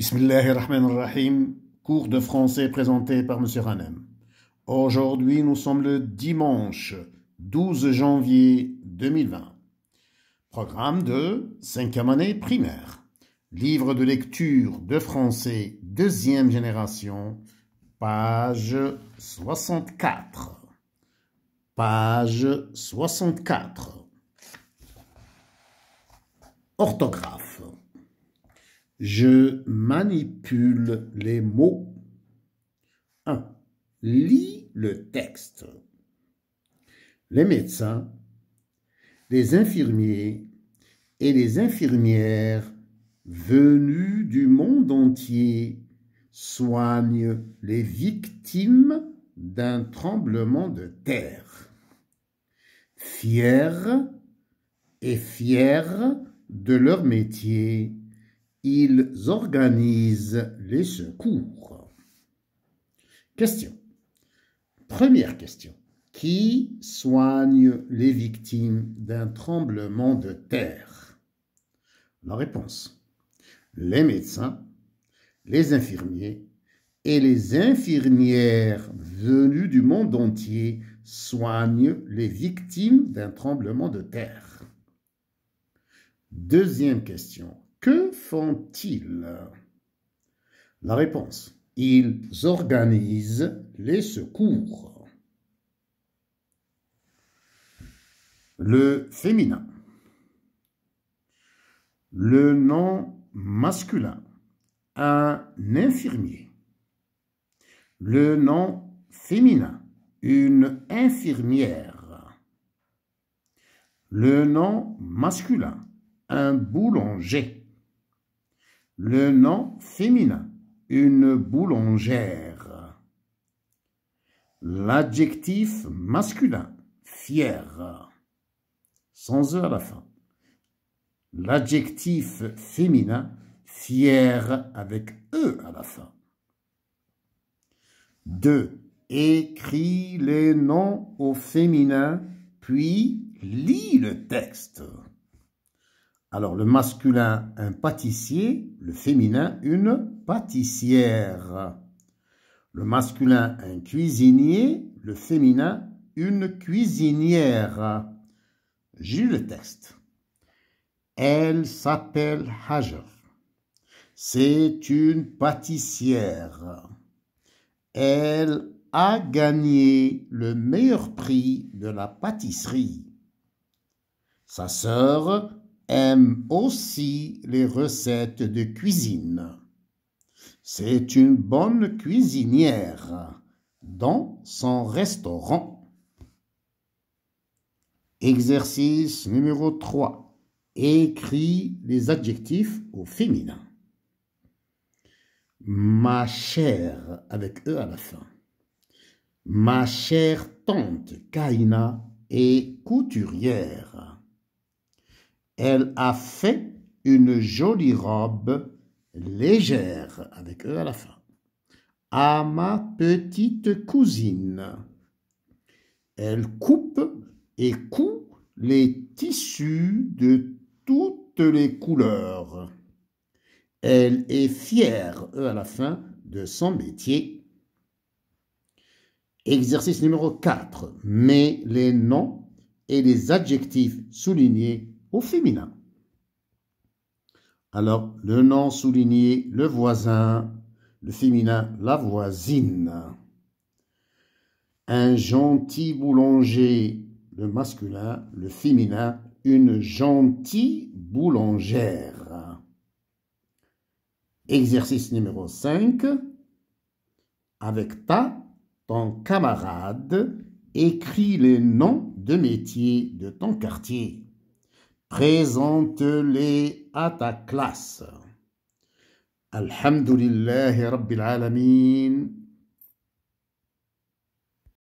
Bismillahirrahmanirrahim, cours de français présenté par M. Hanem. Aujourd'hui, nous sommes le dimanche 12 janvier 2020. Programme de 5e année primaire. Livre de lecture de français deuxième génération, page 64. Page 64. Orthographe. Je manipule les mots. 1. Lis le texte. Les médecins, les infirmiers et les infirmières venus du monde entier soignent les victimes d'un tremblement de terre. Fiers et fiers de leur métier, ils organisent les secours. Question. Première question. Qui soigne les victimes d'un tremblement de terre? La réponse. Les médecins, les infirmiers et les infirmières venues du monde entier soignent les victimes d'un tremblement de terre. Deuxième question. Que font-ils? La réponse. Ils organisent les secours. Le féminin. Le nom masculin. Un infirmier. Le nom féminin. Une infirmière. Le nom masculin. Un boulanger le nom féminin, une boulangère. L'adjectif masculin, fier, sans E à la fin. L'adjectif féminin, fier avec E à la fin. 2. Écris les noms au féminin, puis lis le texte. Alors le masculin, un pâtissier, le féminin, une pâtissière. Le masculin, un cuisinier, le féminin, une cuisinière. J'ai le texte. Elle s'appelle Hajar. C'est une pâtissière. Elle a gagné le meilleur prix de la pâtisserie. Sa sœur aime aussi les recettes de cuisine. C'est une bonne cuisinière dans son restaurant. Exercice numéro 3. Écris les adjectifs au féminin. Ma chère avec E à la fin. Ma chère tante Kaina est couturière. Elle a fait une jolie robe légère, avec eux à la fin, à ma petite cousine. Elle coupe et coud les tissus de toutes les couleurs. Elle est fière, eux à la fin, de son métier. Exercice numéro 4. Mets les noms et les adjectifs soulignés féminin. Alors, le nom souligné, le voisin, le féminin, la voisine. Un gentil boulanger, le masculin, le féminin, une gentille boulangère. Exercice numéro 5. Avec ta, ton camarade, écris les noms de métiers de ton quartier. Présente-les à ta classe. Alhamdulillah Rabbil Alamin.